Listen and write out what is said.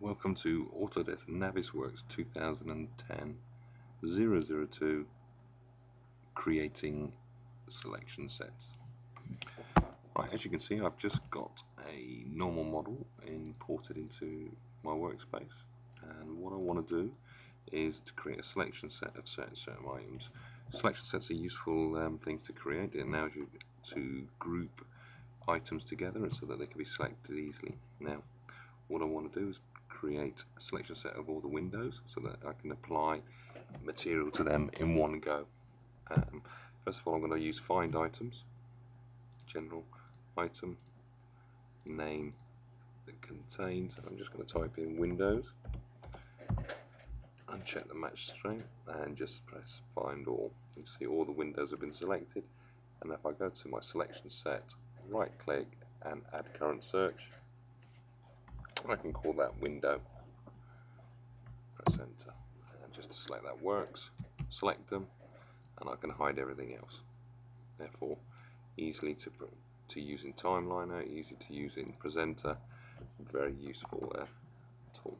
Welcome to Autodesk Navisworks 2010 002 creating selection sets. Right, as you can see I've just got a normal model imported into my workspace and what I want to do is to create a selection set of certain, certain items. Selection sets are useful um, things to create. It allows you to group items together so that they can be selected easily. Now what I want to do is create a selection set of all the windows so that I can apply material to them in one go. Um, first of all I'm going to use find items, general item, name that contains, I'm just going to type in windows, uncheck the match string and just press find all. You see all the windows have been selected and if I go to my selection set, right click and add current search I can call that window. Press enter. And just to select that works. Select them. And I can hide everything else. Therefore easily to to use in timeliner easy to use in presenter. Very useful uh, tool